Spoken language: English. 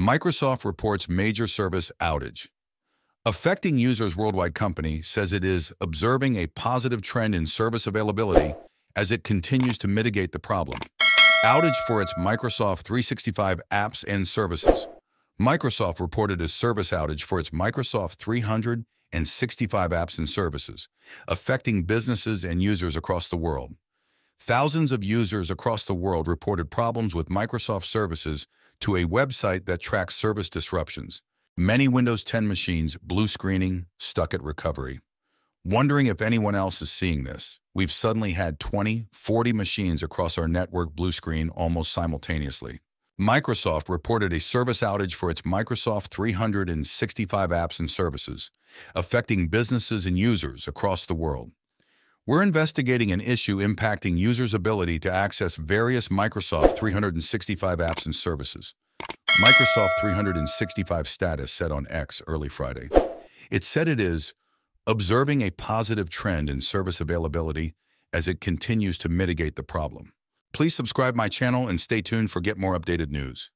Microsoft reports major service outage. Affecting Users Worldwide Company says it is observing a positive trend in service availability as it continues to mitigate the problem. Outage for its Microsoft 365 apps and services. Microsoft reported a service outage for its Microsoft 365 apps and services, affecting businesses and users across the world. Thousands of users across the world reported problems with Microsoft services to a website that tracks service disruptions. Many Windows 10 machines blue screening, stuck at recovery. Wondering if anyone else is seeing this, we've suddenly had 20, 40 machines across our network blue screen almost simultaneously. Microsoft reported a service outage for its Microsoft 365 apps and services, affecting businesses and users across the world. We're investigating an issue impacting users' ability to access various Microsoft 365 apps and services. Microsoft 365 status said on X early Friday. It said it is observing a positive trend in service availability as it continues to mitigate the problem. Please subscribe my channel and stay tuned for get more updated news.